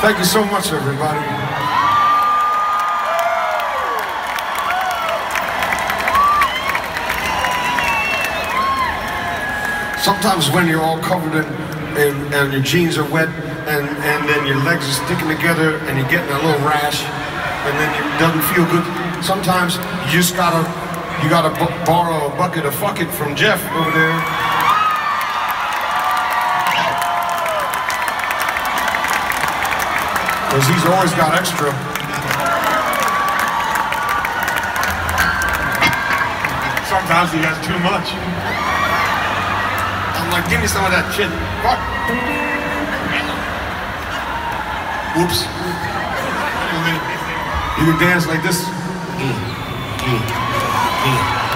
Thank you so much, everybody. Sometimes when you're all covered in, in and your jeans are wet and, and then your legs are sticking together and you're getting a little rash and then it doesn't feel good. Sometimes you just gotta you gotta borrow a bucket of fuck it from Jeff over there. Because he's always got extra. Sometimes he has too much. I'm like, give me some of that shit. Fuck. Whoops. You can dance like this. Yeah.